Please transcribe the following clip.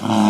Uh...